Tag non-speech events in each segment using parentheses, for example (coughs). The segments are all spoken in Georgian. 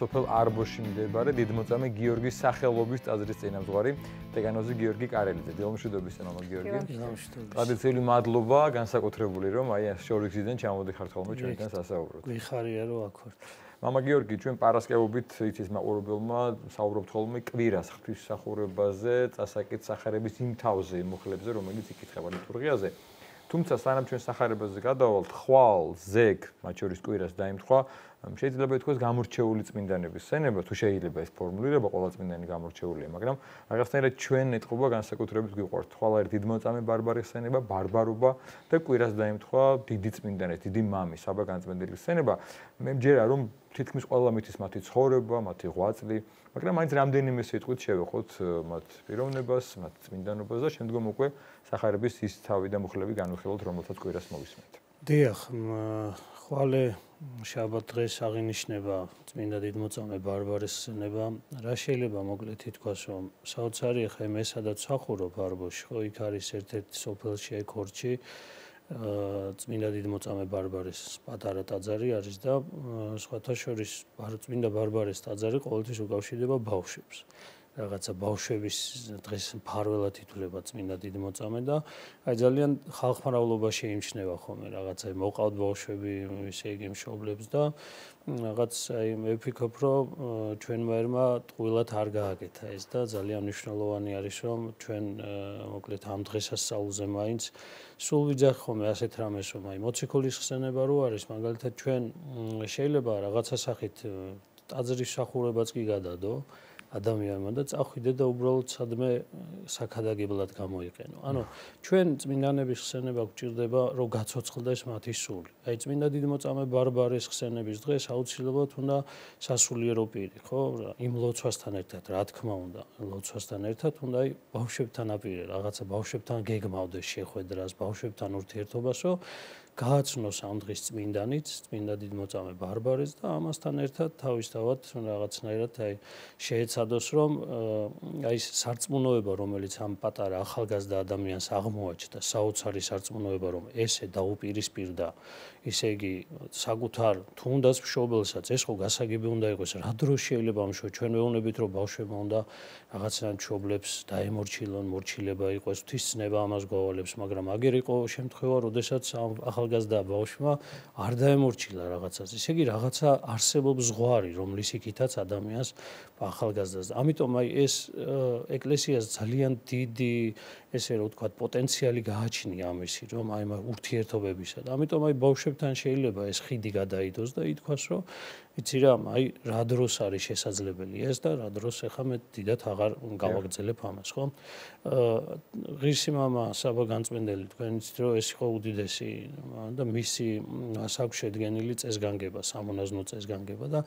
სოფელ არბოში მდებარე დიდმოწამე გიორგის სახელობის ტაძრის წინამძღვარი დეგანოზი გიორგი კარელიძე. დილომშვიდობის მამა გიორგი. ტრადიციული მადლობა განსაკუთრებული რომ აი ეს შორიგზიდან ჩამოდიხარ ხოლმე ჩვენთან სასაუბროდ. გვიხარია რომ აქ ვარ. მამა გიორგი, ჩვენ პარასკევობით იცის მაყურებელმა საუბრობთ ხოლმე კვირას ღვთისმსახურებაზე, წასაკით სახარების იმ თავზე, მოხლებზე, რომელიც იკითხება ლიტურგიაზე. თუმცა სანამ ჩვენ სახარებაზე გადავალთ, ხვალ, ზეგ, მათ შორის კვირას დაიმთხვა, შეიძლება ითქვას გამორჩეული წმინდანების სცენება, თუ შეიძლება ეს ფორმულირება ყველა წმინდანი გამორჩეულია, მაგრამ რაღაცნაირად ჩვენ ეთყობა განსაკუთრებით გვიყვართ. ხვალ არის დიდმოწამე ბარბარის სცენება, ბარბარობა და კვირას დაიმთხვა დიდი წმინდანი, დიდი მამი, საბა განწმენდელი სცენება. მე მჯერა რომ თითქმის ყველა მითის მათი ცხოვრება, მათი ღვაწლი, მაგრამ მაინც რამდენიმე სიტყვით შევეხოთ მათ პიროვნებას, მათ წმინდანობას და შემდგომ უკვე სახარების ის თავი და მუხლები განვიხილოთ, რომელთაც კვირას მოვისმენთ. დიახ, ხვალე შაბათ დღეს აღინიშნება წმინდა დიდმოწამე ბარბარეს სცენება. რა შეიძლება მოკლედ ითქვას, რომ საოცარი ხე მე სადაც სახურო ბარბოში, ხო იქ არის ერთ-ერთი სოფელში ეკორჩი წმინდა დიდმოწამე ბარბარეს პატარა ტაძარი არის და სხვათა შორის წმინდა ბარბარეს ტაძარი ყოველთვის უკავშირდება ბავშვებს. რაღაცა ბავშვების დღეს ფარველად ითვლება წმინდა დიდი მოწამე და აი ძალიან ხალხმრავლობაში იმჩნევა ხოლმე რაღაცა მოყავთ ბავშვები ისე იგი მშობლებს და რაღაც აი მე ვფიქრობ რომ ჩვენ მერმა ტყუილად არ გააკეთა ეს და ძალიან მნიშვნელოვანი არის რომ ჩვენ მოკლედ ამ დღესასწაულზე მაინც სულ ვიძახ ხოლმე ასეთ რამეს რომ აი მოციქულის ხსენება რო არის მაგალითად ჩვენ შეიძლება რაღაცა სახით ტაძრის სახურებაც კი გადადო ადამიანმა და წახვიდე და უბრალოდ სადმე საქადაგებლად გამოიყენო. ანუ ჩვენ წმინდანების ხსენება გვჭირდება რომ გაცოცხლდეს მათი სული. აი წმინდა დიდმოწამე ბარბარეს ხსენების დღეს აუცილებლად უნდა სასულიერო პირი, ხო? იმ ლოცვასთან ერთად, რა თქმა უნდა, ლოცვასთან ერთად უნდა აი ბავშვებთან აპირე, რაღაცა ბავშვებთან გეგმავდეს შეხვედრას, ბავშვებთან ურთიერთობასო გააცნოს ამ დღის წმინდანიც, წმინდა დიდმოწამე ბარბარეს და ამასთან ერთად თავისთავად რაღაცნაირად აი შეეცადოს რომ აი ეს სარწმუნოება რომელიც ამ პატარა ახალგაზრდა ადამიანს აღმოაჩნდა, საოცარი სარწმუნოება რომ ესე დაუპირისპირდა ისე იგი საკუთარ თუნდაც მშობელსაც ეს ხო გასაგები უნდა იყოს რა დროს შეიძლება ამშო ჩვენ მეუბნებით რომ ბავშვებმა უნდა რაღაცნაირად მშობლებს დაემორჩილონ მორჩილება იყოს ღვთისცნება ამას გვავალებს მაგრამ აგერ იყო შემთხვევა როდესაც ახალგაზრდა ბავშვმა არ დაემორჩილა რაღაცას. ისე იგი რაღაცა არსებობს ზღვარი, რომლის იქითაც ადამიანს ახალგაზრდას. ამიტომ აი ეს ეკლესიას ძალიან დიდი ესე რომ ვთქვა პოტენციალი გააჩნია ამისი, რომ აი ურთიერთობებისა და ამიტომ აი ბავშვებთან შეიძლება ეს ხიდი გადაიდოს და ითქვას, რომ იცი რა, აი რა დროს არის შესაძლებელი ეს და რა დროს ახლა მე დიდათ აღარ გავაგრძელებ ამას, ხო? აა ღირსი мама საბა განწმენდელი თქვენ იცით რომ ეს იყო უდიდესი და მისი საქმე შედგენილი წესგანგება, სამონაზნო წესგანგება და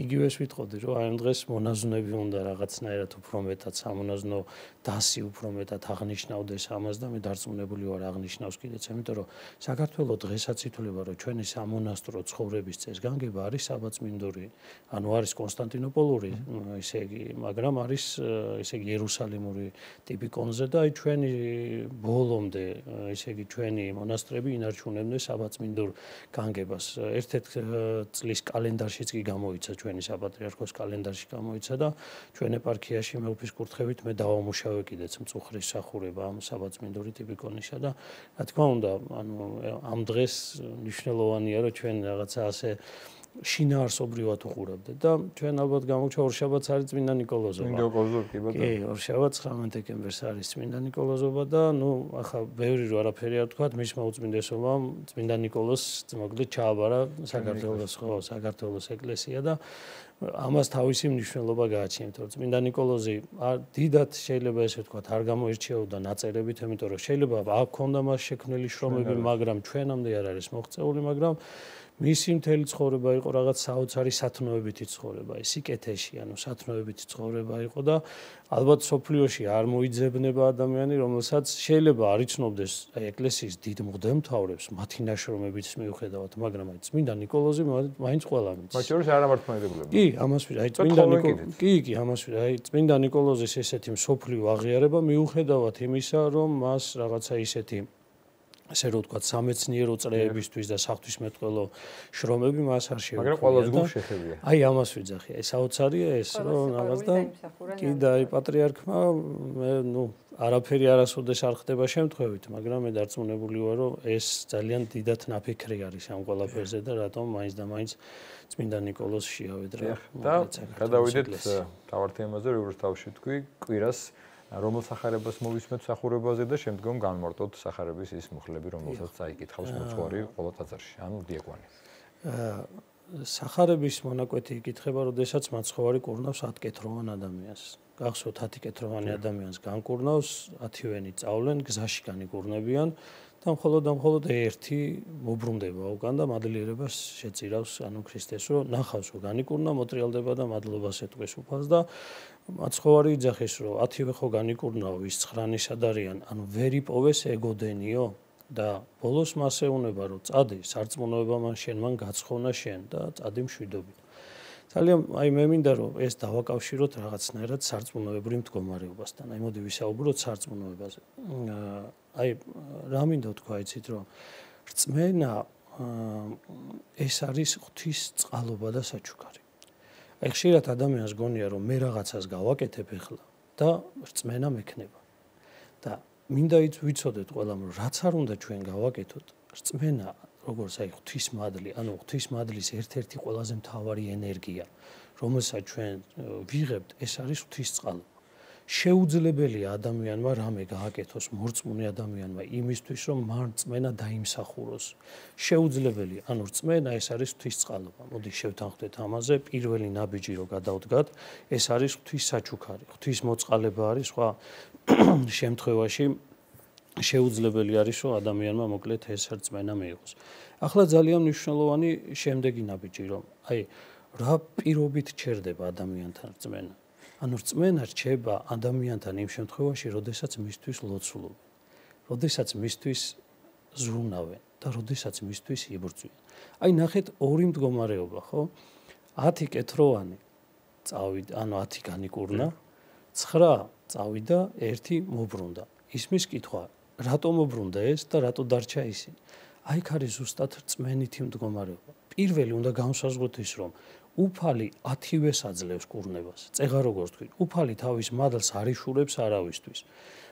იგივეს ვიტყოდი რომ აი ამ დღეს მონაზვნები უნდა რაღაცნაირად უფრო მეტად სამონაზნო დასი უფრო მეტად აღნიშნავდეს ამას და მე დარწმუნებული ვარ აღნიშნავს კიდეც, იმიტომ რომ საქართველოს დღესაც ითვლება რომ ჩვენი სამონასტრო ცხოვრების წესგანგება არის საბაწმინდო მინდური, ანუ არის კონსტანტინოპოლური, ისე იგი, მაგრამ არის ისე იგი იერუსალიმური ტიპი კონზე და აი ჩვენი ბოლომდე, ისე იგი ჩვენი მონასტრები ინარჩუნებდნენ საბაწმინდურ განგებას. ერთ-ერთ წლის კალენდარშიც კი გამოიცა ჩვენი საპატრიარქოს კალენდარში გამოიცა და ჩვენ ეპარქიაში მეუფის კურთხევით მე დავამუშავე კიდეც მწუხრის სახურება ამ საბაწმინდური ტიპი კონისა და რა თქმა უნდა, ანუ ამ დღეს მნიშვნელოვანია რომ ჩვენ რაღაცა ასე შინაარსობრივად უყურებდეთ და ჩვენ ალბათ გამოგვჩა ორშაბათს არის წმინდა ნიკოლოზობა. წმინდა ნიკოლოზობა კი ბატონო. კი, ორშაბათს 19 დეკემბერს არის წმინდა ნიკოლოზობა და ნუ ახლა ბევრი რო არაფერი არ თქვათ, მისმა უწმინდესობამ წმინდა ნიკოლოზს მოკლედ ჩააბარა საქართველოს ხო, საქართველოს ეკლესია და ამას თავისი მნიშვნელობა გააჩნია, იმიტომ რომ წმინდა ნიკოლოზი დიდად შეიძლება ესე ვთქვათ, არ გამოირჩეოდა ნაწერებით, იმიტომ რომ შეიძლება აქ ქონდა მას შექმნილი შრომები, მაგრამ ჩვენამდე არ არის მოღწეული, მაგრამ მისი მთელი ცხოვრება იყო რაღაც საოცარი სათნოებითი ცხოვრება, სიკეთეში, ანუ სათნოებითი ცხოვრება იყო და ალბათ სოფლიოში არ მოიძებნება ადამიანი, რომელსაც შეიძლება არ იცნობდეს ეკლესიის დიდ მღვდელმთავრებს მათი ნაშრომებიც მიუხედავად, მაგრამ აი წმინდა ნიკოლოზი მაინც ყველა მიცის. მათ შორის არამართლმადიდებლები. კი, ამას ვირა, აი წმინდა ნიკოლოზი. კი, კი, ამას ვირა, აი წმინდა ნიკოლოზის ესეთი მსოფლიო აღიარება მიუხედავად იმისა, რომ მას რაღაცა ისეთი ესე რომ ვთქვათ, სამეცნიერო წრეებისთვის და საღვთისმეტყველო შრომები მას არ შეუქმნა. მაგრამ ყოველს გულ შეხებია. აი ამას ვიძახი. ეს აუცარია ეს, რომ რაღაც და კი და აი პატრიარქმა მე ნუ არაფერი არასოდეს არ ხდება შემთხვევით, მაგრამ მე დარწმუნებული ვარ, რომ ეს ძალიან დიდად ნაფიქრი არის ამ ყველაფერზე და რატომ მაინც და მაინც წმინდა ნიკოლოზ შეავედრა. და გადავიდეთ თავარ თემაზე, როგორც თავში თქვი, კვირას რომელ სახარებას მოვისმენთ სახურებაზე და შემდგომ განმარტოთ სახარების ის მუხლები, რომელსაც წაიკითხავს მოწვარი ყოველ ტაძარში. ანუ დიაკვანი. სახარების მონაკვეთი იკითხება, როდესაც მაცხოვარი კურნავს 10 კეთროვან ადამიანს. გახსოვთ 10 კეთროვანი ადამიანს განკურნავს, 10ვენი წავლენ, გზაში განიკურნებიან და მხოლოდ და მხოლოდ ერთი მოbrunდება უკან და მადლიერებას შეწირავს ანუ ქრისტეს რომ ნახავს რომ განიკურნა მოტრიალდება და მადლობას ეთქვეს უფალს და მაცხოვარი იძახის რომ 10-ვე ხო განიკურნაო ის 9-ნის ადარიან ანუ ვერი პოვეს ეგოდენიო და ბოლოს მას ეუნება რომ წადი სარწმუნოება მან შენ მან გაცხონა შენ და წადი მშვიდობით. ძალიან აი მე მინდა რომ ეს დავაკავშიროთ რაღაცნაირად სარწმუნოებრივ მდგომარეობასთან. აი მოდი ვისაუბროთ სარწმუნოებაზე აი რა მინდა თქვა იცით რომ რწმენა ეს არის ღვთის წყალობა და საჩუქარი აი ხშირად ადამიანს გონია რომ მე რაღაცას გავაკეთებ ახლა და რწმენა მექნება. და მინდა ვიცოდეთ ყველამ რომ რაც არ უნდა ჩვენ გავაკეთოთ რწმენა როგორც აი ღვთის მადლი ანუ ღვთის მადლის ერთ-ერთი ყველაზე მთავარი ენერგია რომელსაც ჩვენ ვიღებთ ეს არის ღვთის წყალობა შეუძლებელია ადამიანმა რამე გააკეთოს მორწმუნე ადამიანმა იმისთვის რომ მან წმენა დაიმსახუროს. შეუძლებელია ანუ წმენა ეს არის ღვთის წყალობა მოდი შევთანხმდეთ ამაზე. პირველი ნაბიჯი რო გადავდგათ ეს არის ღვთის საჩუქარი ღვთის მოწყალება არის სხვა (coughs) შემთხვევაში შეუძლებელი არის რომ ადამიანმა მოკლედ ეს რწმენა მიიღოს. ახლა ძალიან მნიშვნელოვანი შემდეგი ნაბიჯი რომ აი რა პირობით ჩერდება ადამიანთან რწმენა ანუ რწმენა რჩება ადამიანთან იმ შემთხვევაში, როდესაც მისთვის ლოცულობენ, როდესაც მისთვის ზრუნავენ და როდესაც მისთვის იბრძვიან. აი ნახეთ ორი მდგომარეობა, ხო? 10 კეთროვანი წავიდა, ანუ 10 განიკურნა, 9 წავიდა, 1 მოbrunდა. ისმის კითხვა, რატო მოbrunდა ეს და რატო დარჩა ისინი? აი ხ არის ზუსტად რწმენითი მდგომარეობა. პირველი უნდა განსაზღვროთ ის, რომ უფალი 10-ვეს აძლევს კურნებას. წეღა როგორც თქვი, უფალი თავის მადლს არიშურებს არავისთვის.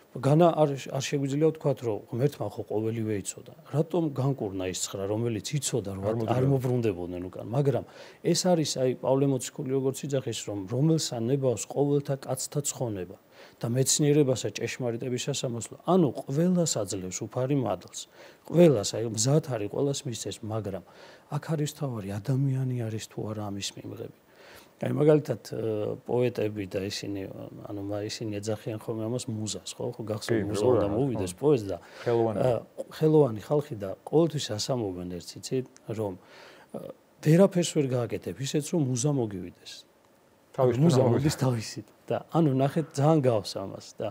განა არ არ შეგვიძლია ვთქვა, რომ ღმერთმა ხო ყოველივე იცოდა. რატომ განკურნა ის ცხრა, რომელიც იცოდა, რომ არ მოbrunდებოდნენ უკან, მაგრამ ეს არის აი პავლე მოციქული როგორც იძახის, რომ რომელსა ნებავს ყოველთა კაცთა ცხონება. და მეცნიერებასა ჭეშმარიტების სასამოსლო. ანუ ყველას აძლევს უფარი მადლს. ყველას, აი მზად არის ყველას მისცეს, მაგრამ აქ არის თავარი ადამიანი არის თუ არა ამის მიმღები. აი მაგალითად პოეტები და ისინი ანუ ისინი ეძახიან ხოლმე ამას მუზას, ხო? ხო გახსოვთ მუზა და მოვიდეს პოეტს და ხელოვანი ხელოვანი ხალხი და ყოველთვის ასამობენ ერთ ციცი რომ ვერაფერს ვერ გააკეთებ ისეც რომ მუზა მოგივიდეს. თავის მუზა მოდის თავისით. და ანუ ნახეთ ძალიან გავს ამას და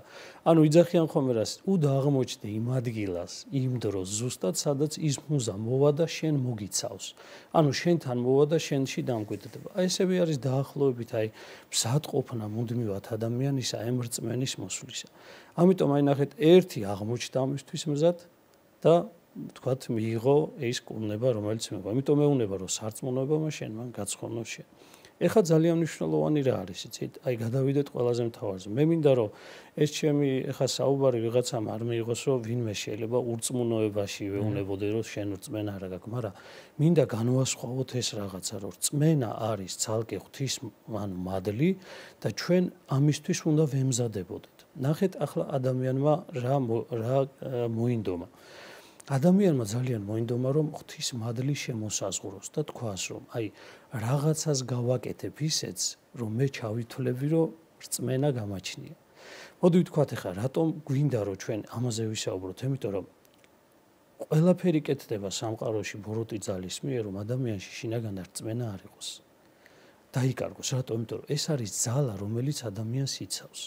ანუ იძახიან ხოლმე რას? უდ აღმოჩნდი იმ ადგილას იმ დროს ზუსტად სადაც ის მუზა მოვა და შენ მოგიცავს. ანუ შენთან მოვა და შენში დამკვიდრდება. აი ესები არის დაახლოებით აი მსადყოფნა მუდმივად ადამიანისა ემრწმენის მოსვლისა. ამიტომ აი ნახეთ ერთი აღმოჩნდა ამისთვის მზად და თქვათ მიიღო ის კურნება რომელიც მეღო ამიტომ მეუნება რომ სარწმუნოებამა შენ მან გაცხოვნოს შენ ეხლა ძალიან მნიშვნელოვანი რა არის იცით? აი გადავიდეთ ყველაზე მთავარზე. მე მინდა რომ ეს ჩემი ეხლა საუბარი ვიღაცამ არ მიიღოს რომ ვინმე შეიძლება ურწმუნოებაში ვეუნებოდე რომ შენ რწმენა არა გაქვს, მაგრამ მინდა განვასხვაოთ ეს რაღაცა რომ რწმენა არის ცალკე ღვთის ანუ მადლი და ჩვენ ამისთვის უნდა ვემზადებოდეთ. ნახეთ ახლა ადამიანმა რა რა მოინდომა. ადამიანმა ძალიან მოინდომა რომ ღვთის მადლი შემოსაზღვროს და თქვას რომ აი რაღაცას გავაკეთებ ისეც რომ მე ჩავითვლები რომ რწმენა გამაჩნია. მოდი ვთქვათ ახლა რატომ გვინდა რომ ჩვენ ამაზე ვისაუბროთ? იმიტომ რომ ყველაფერი კეთდება სამყაროში ბოროტი ძალის მიერ რომ ადამიანში შინაგან რწმენა არ იყოს. დაიკარგოს რატომ? იმიტომ რომ ეს არის ძალა რომელიც ადამიანს იცავს.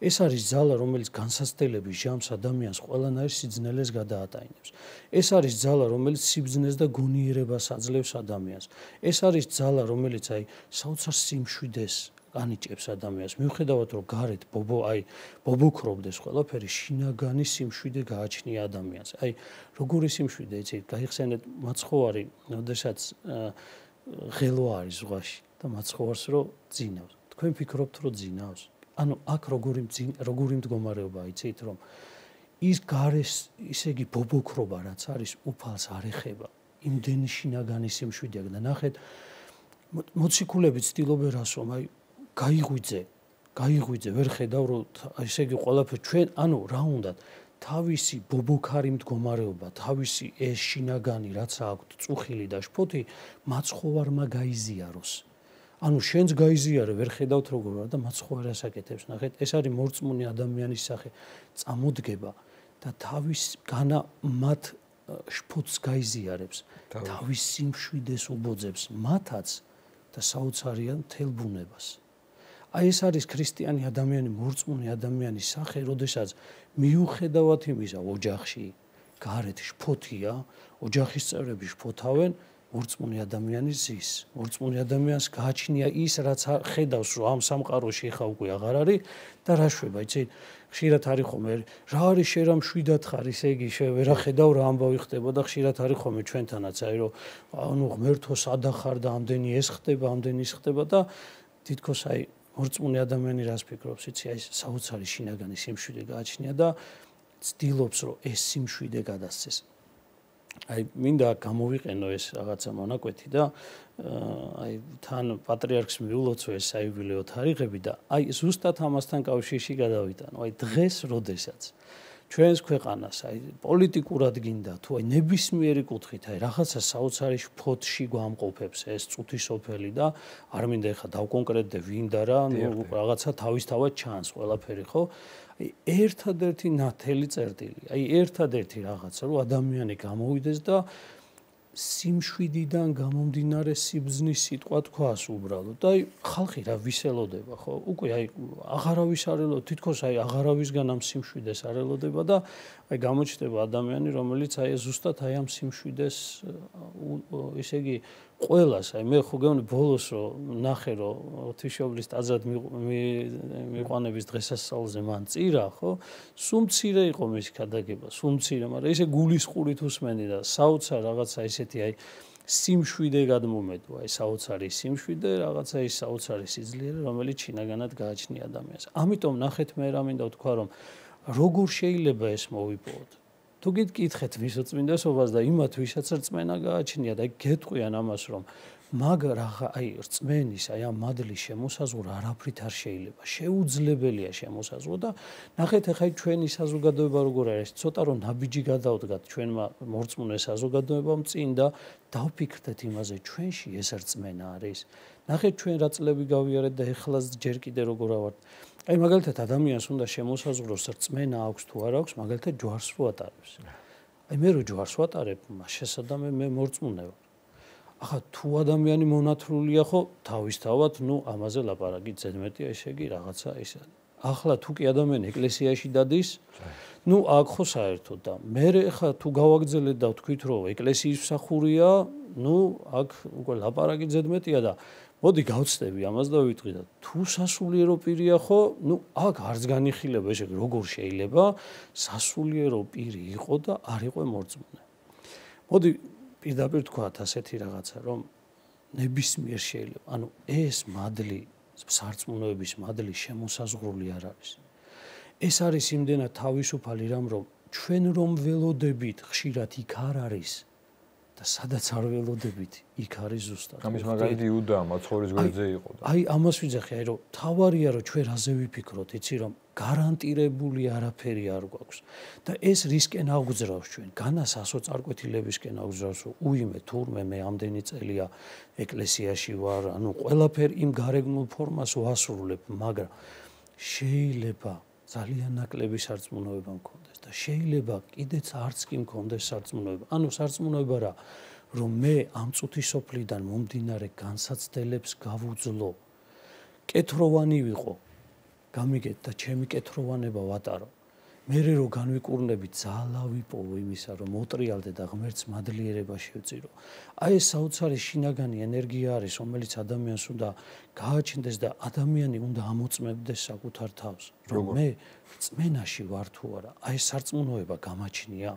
ეს არის ძალა, რომელიც განსაცდელების ჟამს ადამიანს ყველანაირ სიძნელეს გადაატაინებს. ეს არის ძალა, რომელიც სიბძნეს და გონიერებას აძლევს ადამიანს. ეს არის ძალა, რომელიც აი საოცარ სიმშვიდეს განიჭებს ადამიანს. მიუხედავად რომ გარეთ ბობო აი ბობოქრობდეს ყველაფერი, შინაგანი სიმშვიდე გააჩნია ადამიანს. აი როგორი სიმშვიდე, იცი, გაიხსენეთ მაცხოვარი, ოდესაც ღელო არის ზღვაში და მაცხოვარს რო ძინავს. თქვენ ფიქრობთ რომ ძინავს? ანუ აქ როგორი როგორი მდგომარეობა იცით რომ ის გარეს ისე იგი ბობოქრობა რაც არის უფალს არ ეხება. იმდენი შინაგანი სიმშვიდე და ნახეთ მოციქულები ცდილობენ რას რომ აი გაიღვიძე გაიღვიძე ვერ ხედავ რომ ესე იგი ყველაფერი ჩვენ ანუ რა უნდა თავისი ბობოქარი მდგომარეობა თავისი ეს შინაგანი რაც აქვს წუხილი და შფოთი მაცხოვარმა გაიზიაროს ანუ შენს გაიზიარე ვერ ხედავთ როგორ და მაცხოვარ ასაკეთებს. ნახეთ ეს არის მორწმუნე ადამიანის სახე წამოდგება და თავის განა მათ შფოთს გაიზიარებს. თავის სიმშვიდეს უბოძებს მათაც და საოცარიან თელ ბუნებას. აი ეს არის ქრისტიანი ადამიანი მორწმუნე ადამიანის სახე როდესაც მიუხედავად იმისა ოჯახში გარეთ შფოთია ოჯახის წევრები შფოთავენ მორწმუნე ადამიანის ზის. მორწმუნე ადამიანს გააჩნია ის, რაც ხედავს, რომ ამ სამყაროში ხა უკვე აღარ არის და რა შვება, იცი? ხშირად არის ხომე, რა არის შე რა მშვიდად ხარ, ისე იგი შე ვერ ახედავ რა ამბავი ხდება და ხშირად არის ხომე ჩვენთანაც, აი რომ ანუ ღმერთო სადახარ და ამდენი ეს ხდება, ამდენი ის ხდება და თითქოს აი მორწმუნე ადამიანი რას ფიქრობს, იცი? აი საოცარი შინაგანი სიმშვიდე გააჩნია და ცდილობს, რომ ეს სიმშვიდე გადასცეს. აი მინდა გამოვიყენო ეს რაღაცა მონაკვეთი და აი თან პატრიარქს მიულოცო ეს საიუბილეო თარიღები და აი ზუსტად ამასთან კავშირში გადავიტანო. აი დღეს როდესაც ჩვენს ქვეყანას აი პოლიტიკურად გინდა თუ აი ნებისმიერი კუთხით აი რაღაცა საოცარი ფოთში გვამყოფებს ეს წუთისოფელი და არ მინდა ეხა დავკონკრეტდე ვინ და რა ნუ რაღაცა თავისთავად ჩანს ყველაფერი ხო ერთადერთი ნათელი წერტილი, აი ერთადერთი რაღაცა, რომ ადამიანი გამოვიდეს და სიმშვიდიდან გამომდინარე სიბზნის სიტყვა თქვას უბრალოდ. და აი ხალხი რა ვისელოდება, ხო? უკვე აი აღარავის არელო, თითქოს აი აღარავისგან ამ სიმშვიდეს არელოდება და აი გამოჩნდება ადამიანი, რომელიც აი ზუსტად აი ამ სიმშვიდეს ისე იგი ყველას აი მე ხო გეუბნები ბოლოს რომ ნახე რომ თიშობლის ტაძრად მიყვანების დღესასწაულზე მან წირა ხო? სუმცირე იყო მის ქადაგება სუმცირე მაგრამ ესე გულისყურით უსმენი და საოცარ რაღაცა ისეთი აი სიმშვიდე გადმომედო აი საოცარი სიმშვიდე რაღაცა ის საოცარი სიძლიერე რომელიც ჩინაგანად გააჩნია ადამიანს. ამიტომ ნახეთ მე რა მინდა ვთქვა რომ როგორ შეიძლება ეს მოვიპოვოთ თუ გითხეთ ვისოწმინდესობას და იმათ ვისაც რწმენა გააჩნია და გეტყვიან ამას რომ მაგ რა აი რწმენის აი ამ მადლის შემოსაზღვრა არაფრით არ შეიძლება შეუძლებელია შემოსაზღვრა და ნახეთ ახლა ჩვენი საზოგადოება როგორ არის ცოტა რომ ნაბიჯი გადავდგათ ჩვენმა მორწმუნე საზოგადოებამ წინ და დავფიქრდეთ იმაზე ჩვენში ეს რწმენა არის ნახეთ ჩვენ რა წლები გავიარეთ და ეხლა ჯერ კიდე როგორ ავართ აი მაგალითად ადამიანს უნდა შემოსაზღვროს რწმენა აქვს თუ არ აქვს, მაგალითად ჯვარს რო ატარებს. აი მე რო ჯვარს ვატარებ, მას შესაძამე მე მორწმუნე ვარ. ახლა თუ ადამიანი მონათრულია ხო, თავისთავად, ნუ ამაზე ლაპარაკი ზედმეტია, ესე იგი რაღაცა ისა. ახლა თუ კი ადამიანი ეკლესიაში დადის, ნუ აქ ხო საერთოდ და მე ხა თუ გავაგზელეთ და ვთქვით რომ ეკლესიის მსახურია, ნუ აქ უკვე ლაპარაკი ზედმეტია და მოდი გავწდები ამას და ვიტყვი და თუ სასულიერო პირია ხო, ну, აქ არც განიხილება ესე როგორ შეიძლება სასულიერო პირი იყო და არ იყო მორწმუნე. მოდი პირდაპირ თქვათ ასეთი რაღაცა, რომ ნებისმიერ შეიძლება, ანუ ეს მადლი, სარწმუნოების მადლი შემოსაზღვრული არ არის. ეს არის იმდენად თავისუფალი რამ, რომ ჩვენ რომ ველოდებით ხშირად იქ არ არის, და სადაც არ ველოდებით, იქ არის ზუსტად. ამის მაგალითი იუდა მაცხოვრის გვერდზე იყო და. აი, ამას ვიძახი, აი რომ თავარია რომ ჩვენ რაზე ვიფიქროთ, იცი რომ გარანტირებული არაფერი არ გვაქვს და ეს რისკენ აღგზრავს ჩვენ. განა სასოწარკვეთილებისკენ აღგზრავს, რომ უიმე თურმე მე ამდენი წელია ეკლესიაში ვარ, ანუ ყველაფერ იმ გარეგნულ ფორმას ვასრულებ, მაგრამ შეიძლება ძალიან ნაკლები სარწმუნოება მქონდეს და შეიძლება კიდეც არც კი მქონდეს სარწმუნოება. ანუ სარწმუნოება რა, რომ მე ამ წუთის სოფლიდან მომდინარე განსაცდელებს გავუძლო. კეთროვანი ვიყო. გამიგეთ და ჩემი კეთროვანება ვატარო. მე რო განვიკურნებით ძალავი პოვო იმისა რომ მოტრიალდე და ღმერთს მადლიერება შევწირო. აი ეს საოცარი შინაგანი ენერგია არის რომელიც ადამიანს უნდა გააჩნდეს და ადამიანი უნდა ამოწმებდეს საკუთარ თავს. რომ მე წმენაში ვარ თუ არა. აი ეს სარწმუნოება გამაჩნია.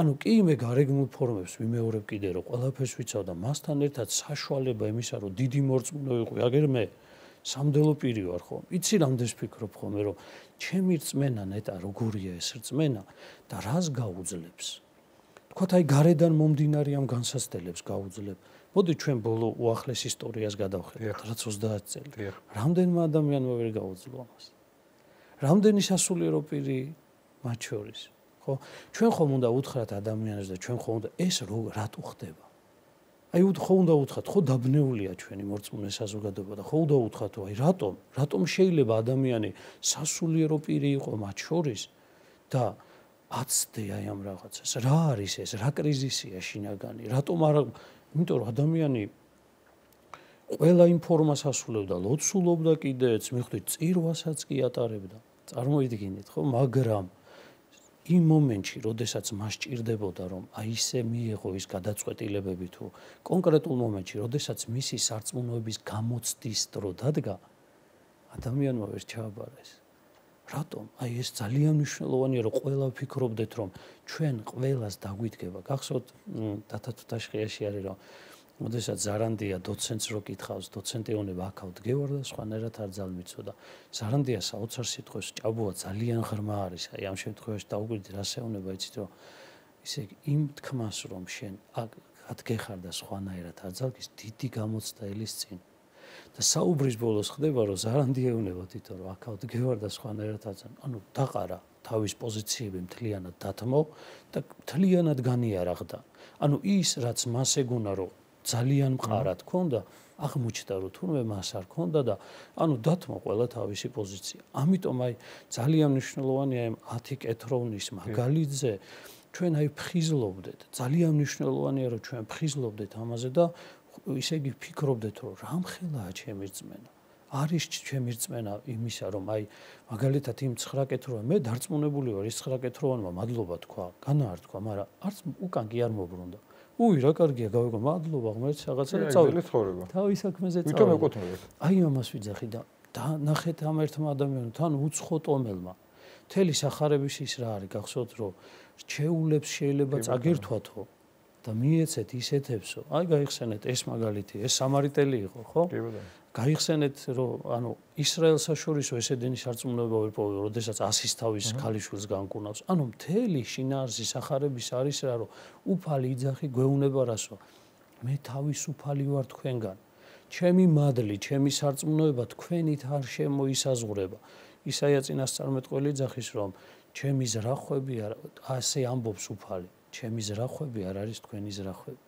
ანუ კი მე გარეგნულ ფორმებს ვიმეორებ კიდე რომ ყველაფერს ვიცავ და მასთან ერთად საშუალება იმისა რომ დიდი მორწმუნე ვიყო. აგერ მე სამდელო პირი ვარ ხო? იცი რამდენს ფიქრობ ხოლმე რომ ჩემი რწმენა ნეტა როგორია ეს რწმენა და რას გაუძლებს? თქვათ აი გარედან მომდინარე ამ განსაცდელებს გაუძლებ. მოდი ჩვენ ბოლო უახლეს ისტორიას გადავხედოთ, რაც 30 წელი. რამდენმა ადამიანმა ვერ გაუძლო ამას? რამდენი სასულიერო პირი მათ შორის, ხო? ჩვენ ხომ უნდა უთხრათ ადამიანებს და ჩვენ ხომ უნდა ეს რატო ხდება? აი ხო უნდა უთხრათ, ხო დაბნეულია ჩვენი მორწმუნე საზოგადოება და ხო უნდა უთხრათ, აი რატომ? რატომ შეიძლება ადამიანი სასულიერო პირი იყო მათ შორის და აცდე აი ამ რაღაცას? რა არის ეს? რა კრიზისია შინაგანი? რატომ არ იმიტომ რომ ადამიანი ყველა ინფორმაციას ასრულებდა, ლოცულობდა კიდეც, მიხვდით, წირვასაც კი ატარებდა. წარმოიდგინეთ, ხო? მაგრამ იმ მომენტში, როდესაც მას ჭირდებოდა, რომ აი ესე მიიღო ის გადაწყვეტილებები თუ კონკრეტულ მომენტში, როდესაც მისი სარწმუნოების გამოცდის დრო დადგა, ადამიანმა ვერ ჩააბარეს. რატომ? აი ეს ძალიან მნიშვნელოვანია, რომ ყველა ფიქრობდეთ, რომ ჩვენ ყველას დაგვიდგება. გახსოვთ, დათა თუთაშხიაში არის რომ მოდესაც ზარანდია დოცენტს რო კითხავს, დოცენტი ონება აქავ დგევარ და სხვანაირად არ ძალმიცოდა. ზარანდია საოცარ სიტყვებს ჭაბუა ძალიან ღრმა არის. აი ამ შემთხვევაში დაუკვირდი რა შეუნება იცით რომ ისე იმ თქმას რომ შენ ადგეხარ და სხვანაირად არ ძალგის დიდი გამოცდა ელის წინ. და საუბრის ბოლოს ხდება რომ ზარანდია უნება თვითონ რომ აქავ დგევარ და სხვანაირად არ ძალ. ანუ დაყარა თავის პოზიციები მთლიანად დათმო და მთლიანად განიარაღდა. ანუ ის რაც მას ეგონა რომ ძალიან მყარად ქონდა აღმოჩნდა რომ თურმე მას არ ქონდა და ანუ დათმო ყველა თავისი პოზიცია. ამიტომ აი ძალიან მნიშვნელოვანია ამ 10 კეთროვნის მაგალითზე ჩვენ აი ფხიზლობდეთ. ძალიან მნიშვნელოვანია რომ ჩვენ ფხიზლობდეთ ამაზე და ისე იგი ფიქრობდეთ რომ რამხელაა ჩემი რწმენა. არის ჩემი რწმენა იმისა რომ აი მაგალითად იმ 9 კეთროვან მე დარწმუნებული ვარ ის 9 კეთროვანმა მადლობა თქვა, განაართქვა, მაგრამ არც უკან კი არ მოbrunდა. უი რა კარგია გავიგო მადლობა ღმერთს რაღაცა და წავიდე ცხოვრება. თავის საქმეზე წავიდე ვითომ ეკუთვნებოდ აი ამას ვიძახი და ნახეთ ამ ერთმა ადამიანთან უცხო ტომელმა. თელი სახარების ის რა არის გახსოვთ რომ რჩეულებს შეიძლება წაგერთვათო და მიეცეთ ისეთებსო აი გაიხსენეთ ეს მაგალითი ეს სამარიტელი იყო ხო კი ბატონო გაიხსენეთ რომ ანუ ისრაელს შორისო ესედენი სარწმუნოება ვერ პოვე, როდესაც ასის თავის ქალიშვილს განკურნავს. ანუ მთელი შინაარსი სახარების არის რა რომ უფალი იძახი გვეუნება რასო. მე თავისუფალი ვარ თქვენგან. ჩემი მადლი, ჩემი სარწმუნოება თქვენით არ შემოისაზღვრება. ისაია წინასწარმეტყველი იძახის რომ ჩემი ზრახვები არ ასე ამბობს უფალი. ჩემი ზრახვები არ არის თქვენი ზრახვები.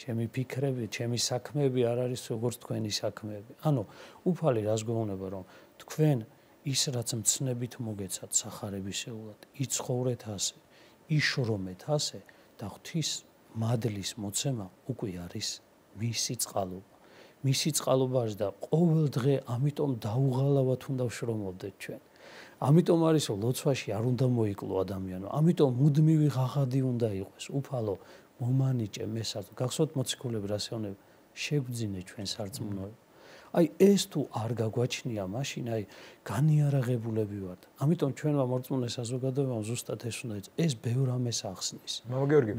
ჩემი ფიქრები, ჩემი საქმეები არ არის როგორც თქვენი საქმეები. ანუ უფალი რას გვეუბნება რომ თქვენ ის რაც მცნებით მოგეცათ сахарებისეულად, იცხოვრეთ ასე, იშრომეთ ასე და ღვთის მადლის მოცემა უკვე არის მისი წყალობა. მისი წყალობაა და ყოველ დღე ამიტომ დაუღალავათ უნდა ვშრომობდეთ ჩვენ. ამიტომ არის რომ ლოცვაში არ უნდა მოიკლო ადამიანო. ამიტომ მუდმივი ღაღადი უნდა იყოს. უფალო, მომანიჭე მესად გახსოვთ მოციქულები რასეონებ შეგვძინე ჩვენ სარწმუნოებ აი ეს თუ არ გაგვაჩნია მაშინ აი განიარაღებულები ვართ. ამიტომ ჩვენმა მორწმუნე საზოგადოებამ ზუსტად ეს უნდა ის ეს ბევრ ამეს ახსნის. მამა გიორგი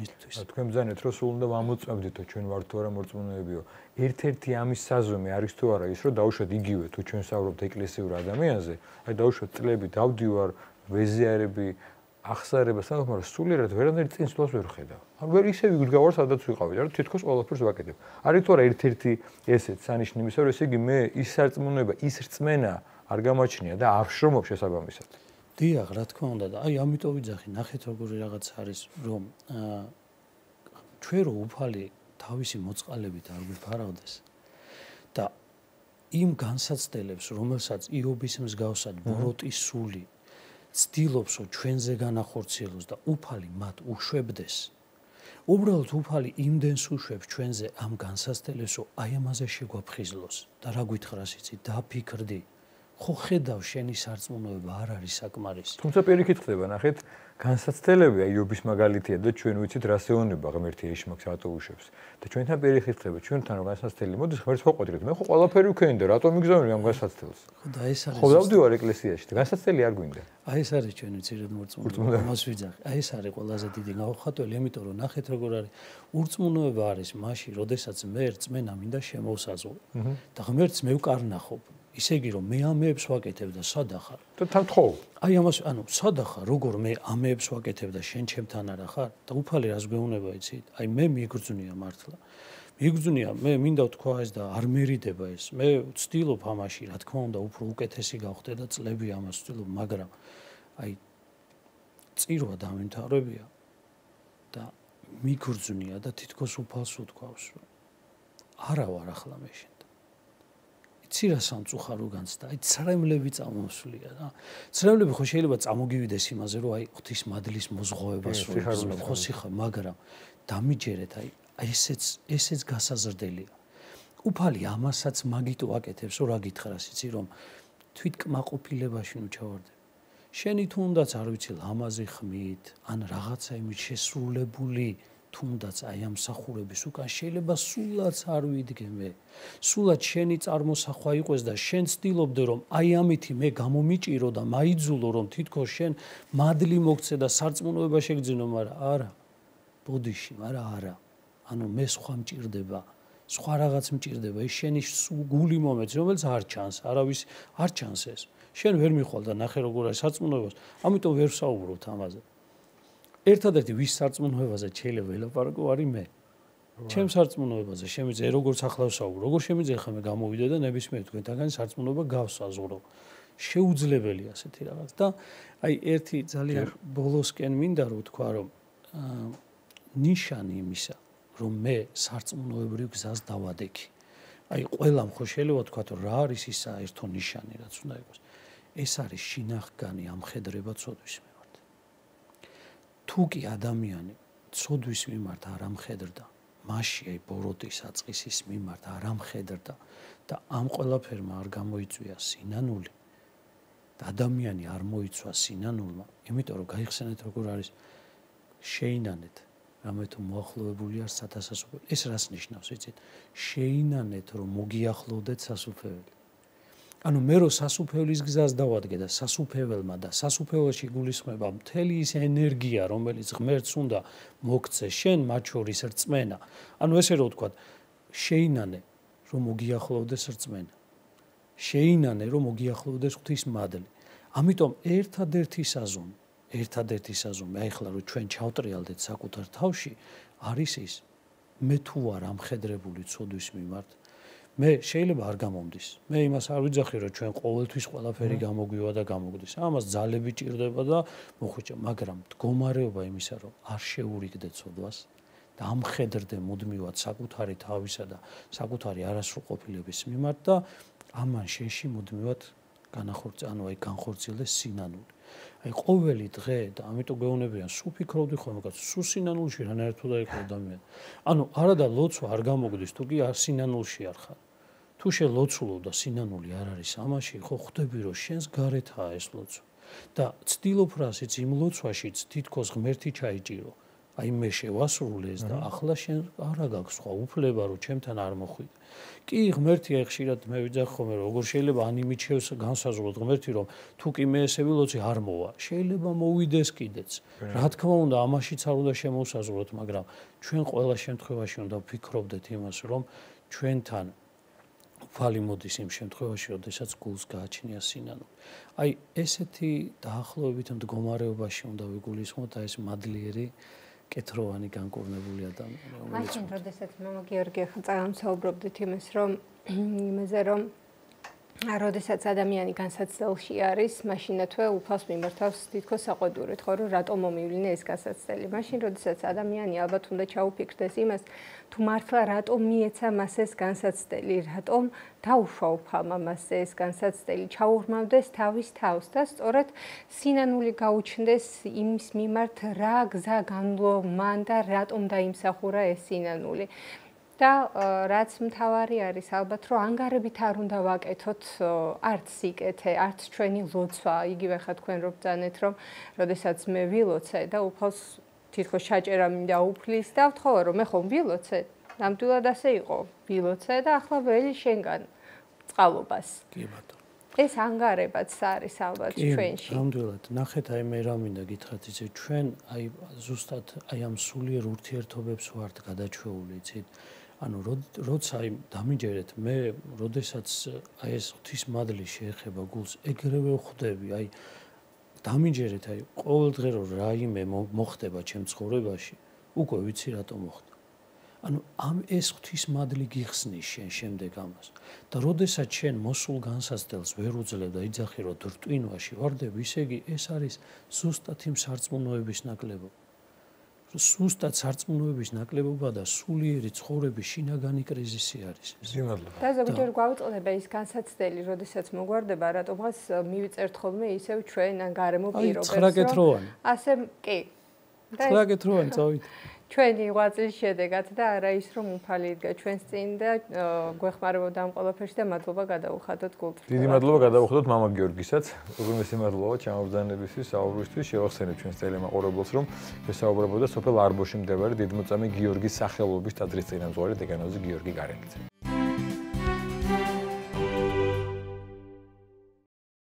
თქვენ ბძანეთ რომ სულ უნდა ამოწმებდითო ჩვენ ვართ თუ არა მორწმუნეებიო ერთ-ერთი ამის საზომი არის თუ არა ის რომ დაუშვათ იგივე თუ ჩვენ საუბრობთ ეკლესიურ ადამიანზე აი დაუშვათ წლები დავდივარ ვეზიარები ახსარება მაგრამ სულიერად ვერანაირ წინსვლას ვერ ხედავ. ან ვერ ისე ვიგრძავარ სადაც ვიყავი, რა თითქოს ყველაფერს ვაკეთებ. არის თუ არა ერთ-ერთი ესეც სანიშნი იმისა, რომ ესე იგი მე ის სარწმუნოება, ის რწმენა არ გამაჩნია და არ შრომობ შესაბამისად. დიახ, რა თქმა უნდა და აი ამიტომ ვიძახი, ნახეთ როგორი რაღაც არის, რომ აა ჩვენ რო უფალი თავისი მოწყალებით არ გვიფარავდეს და იმ განსაცდელებს, რომელსაც იობის მსგავსად ბოროტის სული ცდილობს რომ ჩვენზე განახორციელოს და უფალი მათ უშვებდეს. უბრალოდ უფალი იმდენს უშვებს ჩვენზე ამ განსასწრებელს, რომ აი ამაზე შეგვაფხიზლოს და რა გითხრას იცი, დაფიქრდი. ხო ხედავ შენი სარწმუნოება არ არის საკმარისი. თუმცა პირიქით ხდება, ნახეთ, განსაცდელები აი იობის მაგალითია და ჩვენ ვიცით რა სეონება ღმერთი ეშმაკს ატოუშებს და ჩვენთან პირიქით ხდება, ჩვენთან რა განსაცდელი მოდის ღმერთს ყვეთრით, მე ხო ყველაფერი ვქენი და რატომ მიგზავნი ამ განსაცდელს? ხო და ეს არის ხო დავდივარ ეკლესიაში და განსაცდელი არ გვინდა. აი ეს არის ჩვენი ცირად მორწმუნეობა. მას ვიძახ. აი ეს არის ყველაზე დიდი გაუხატველი, იმიტომ რომ ნახეთ როგორ არის ურწმუნოება არის მაშინ, როდესაც მე რწმენა მინდა შემოვსაზღვრო. და ღმერთს მე ვკარნახობ. ისე იგი რომ მე ამეებს ვაკეთებ და სადახარ და თან თხოვ. აი ამას ანუ სადახარ როგორ მე ამეებს ვაკეთებ და შენ ჩემთან არა ხარ? და უფალი რას გვეუბნება იცით? აი მე მიგრძნია მართლა. მიგრძნია მე მინდა თქვა ეს და არ მერიდება ეს. მე ვცდილობ ამაში რა თქმა უნდა უფრო უკეთესი გავხდე და წლები ამას ვცდილობ მაგრამ აი წირვა დამემთავრებია და მიგრძნია და თითქოს უფალს უთქვავს არა ვარ ახლა მე შენ იცი რა სამწუხარო განცდა აი ცრემლები წამოსვლია რა ცრემლები ხო შეიძლება წამოგივიდეს იმაზე რომ აი ღვთის მადლის მოზღოებას ხო სიხა მაგრამ დამიჯერეთ აი ესეც ესეც გასაზრდელია. უფალი ამასაც მაგიტო აკეთებს რა გითხრას იცი რომ თვით კმაყოფილებაში ნუ ჩავარდე. შენი თუნდაც არ ვიცი ლამაზი ხმით ან რაღაცა იმით შესრულებული თუნდაც აი ამ სახურების უკან შეიძლება სულაც არ ვიდგე მე. სულაც შენი წარმოსახვა იყოს და შენ ცდილობდე რომ აი ამითი მე გამომიჭირო და მაიძულო რომ თითქოს შენ მადლი მოგცე და სარწმუნოება შეგძინო, მაგრამ არა. ბოდიში, მაგრამ არა. ანუ მე სხვა მჭirdება. სხვა რაღაც მჭirdება. ის შენი გული მომეც, რომელიც არ ჩანს, არავის არ ჩანს ეს. შენ ვერ მიხვალ და ნახე როგორ არის სარწმუნოებას. ამიტომ ვერ საუბრობთ ამაზე. ერთადერთი ვის სარწმუნოებაზე შეიძლება ელაპარაკო არის მე. ჩემ სარწმუნოებაზე შემიძლია როგორც ახლა ვსაუბრო, როგორ შემიძლია ხა მე გამოვიდე და ნებისმიერ თქვენთაგან სარწმუნოება გავსაზღვრო. შეუძლებელი ასეთი რაღაც და აი ერთი ძალიან ბოლოსკენ მინდა რომ თქვა რომ ნიშანი იმისა რომ მე სარწმუნოებრივ გზას დავადექი. აი ყველამ ხო შეიძლება თქვა რომ რა არის ის საერთო ნიშანი რაც უნდა იყოს. ეს არის შინახგანი ამხედრება ცოდვის მე. თუ კი ადამიანი ცოდვის მიმართ არ ამხედრდა, მასში აი ბოროტის აწყისის მიმართ არ ამხედრდა და ამ ყველაფერმა არ გამოიწვია სინანული და ადამიანი არ მოიცვა სინანულმა, იმიტომ რომ გაიხსენეთ როგორ არის შეინანეთ რამე თუ მოახლოებული არ სათასასუფლებელი. ეს რას ნიშნავს, იცით? შეინანეთ რომ მოგიახლოვდეთ სასუფეველი. ანუ მე რო სასუფეველის გზას დავადგე და სასუფეველმა და სასუფეველში გულისხმება მთელი ის ენერგია რომელიც ღმერთს უნდა მოგცე შენ მათ შორის რწმენა. ანუ ესე რომ ვთქვა შეინანე რომ მოგიახლოვდეს რწმენა. შეინანე რომ მოგიახლოვდეს ღვთის მადლი. ამიტომ ერთადერთი საზომი ერთადერთი საზომი აი ხლა რომ ჩვენ ჩავტრიალდეთ საკუთარ თავში არის ის მე თუ არ ამხედრებული ცოდვის მიმართ მე შეიძლება არ გამომდის. მე იმას არ ვიძახი, რომ ჩვენ ყოველთვის ყველაფერი გამოგვივა და გამოგდის. ამას ძალები ჭირდება და მოხვიჭა, მაგრამ მდგომარეობა იმისა, რომ არ შეურიგდე ცოდვას და ამხედრდე მუდმივად საკუთარი თავისა და საკუთარი არასრულყოფილების მიმართ და ამან შენში მუდმივად განახორცე, ანუ აი განხორციელდეს სინანული. აი ყოველი დღე და ამიტომ გეუბნებიან, სულ ფიქრობდი ხოლმე, კაც სულ სინანულში რანაირად თუ დაიქო ადამიანი. ანუ არა და ლოცვა არ გამოგდის, თუ კი არ სინანულში არ ხარ. თუ შე ლოცულობ და სინანული არ არის ამაში, ხო ხვდები რომ შენს გარეთაა ეს ლოცვა. და ცდილობ რასიც იმ ლოცვაშიც თითქოს ღმერთი ჩაიჭირო. აი მე შევასრულე ეს და ახლა შენ არა გაქვს სხვა უფლება რომ ჩემთან არ მოხვიდე. კი ღმერთი ეხშირად მე ვიძახ ხოლმე როგორ შეიძლება ანიმით შევს განსაზღვროთ ღმერთი რომ თუ კი მე ესე ვილოცი არ მოვა. შეიძლება მოვიდეს კიდეც. რა თქმა უნდა ამაშიც არ უნდა შემოსაზღვროთ, მაგრამ ჩვენ ყველა შემთხვევაში უნდა ვფიქრობდეთ იმას რომ ჩვენთან ფალი მოდის იმ შემთხვევაში, როდესაც გულს გააჩნია სინანული. აი ესეთი დაახლოებით მდგომარეობაში უნდა ვიგულისხმოთ აი ეს მადლიერი კეთროვანი განკურნებული ადამიანი. მაშინ, როდესაც მამა გიორგი ახლა წამსაუბრობდით იმას, რომ იმაზე რომ როდესაც ადამიანი განსაცდელში არის, მაშინათვე უფალს მიმართავს თითქოს საყვედურით, ხო, რომ რატომ მომივლინე ეს განსაცდელი. მაშინ, როდესაც ადამიანი ალბათ უნდა ჩაუფიქრდეს იმას, თუ მართლა რატომ მიეცა მას ეს განსაცდელი, რატომ დაუშვა უფალმა მას ეს განსაცდელი, ჩაურმავდეს თავის თავს და სწორედ სინანული გაუჩნდეს იმის მიმართ, რა გზა განლო მან და რატომ დაიმსახურა ეს სინანული. და რაც მთავარი არის ალბათ რომ ანგარებით არ უნდა ვაკეთოთ არც სიკეთე, არც ჩვენი ლოცვა, იგივე ხა თქვენ რო ბძანეთ რომ როდესაც მე ვილოცე და უფალს თითქოს ჩაჭერა მინდა უფლის და ვთხოვა რომ მე ხომ ვილოცე, ნამდვილად ასე იყო, ვილოცე და ახლა ველი შენგან წყალობას. კი ბატონო. ეს ანგარებაც არის ალბათ ჩვენში. კი, ნამდვილად. ნახეთ, აი მე რა მინდა გითხრათ, იცი ჩვენ აი ზუსტად აი ამ სულიერ ურთიერთობებს ვართ გადაჩეული, იცით? ანუ როცა აი დამიჯერეთ მე, როდესაც აი ეს ღვთისმადლი შეეხება გულს, ეგრევე ხვდები, აი დამიჯერეთ, აი ყოველდღე რო რაიმე მოხდება ჩემ ცხოვრებაში, უკვე ვიცი რატომ მოხდა. ანუ ამ ეს ღვთისმადლი გიხსნის შენ შემდეგ ამას. და როდესაც შენ მოსულ განსაცდელს ვერ უძლებ და იძახი რომ დრტვინვაში ვარდები, ისე იგი ეს არის ზუსტად იმ სარწმუნოების ნაკლებობა. სუსტად სარწმუნოების ნაკლებობა და სულიერი ცხოვრების შინაგანი კრიზისი არის. სიმადლე. და ზოგჯერ გვაუწყდება ის განსაცდელი, როდესაც მოგვარდება, რატომღაც მივიწერთ ხოლმე ისევ ჩვენ ან გარემო პირობებს. აი, 9 კეთროვანი. ასე კი. 9 კეთროვანი წავით. ჩვენი ღვაწლის შედეგად და არა ის რომ უფალი იდგა ჩვენს წინ და გვეხმარებოდა ამ ყველაფერში და მადლობა გადაუხადოთ კულტურას. დიდი მადლობა გადაუხადოთ მამა გიორგისაც. უგუნესი მადლობა ჩამოვზანებისთვის, საუბრისთვის, შევახსენეთ ჩვენს ტელემაყურებელს რომ შესაუბრებოდა სოფელ არბოში მდებარე დიდმოწამე გიორგის სახელობის ტაძრის წინამძღვარი დეგანოზი გიორგი გარემიძე.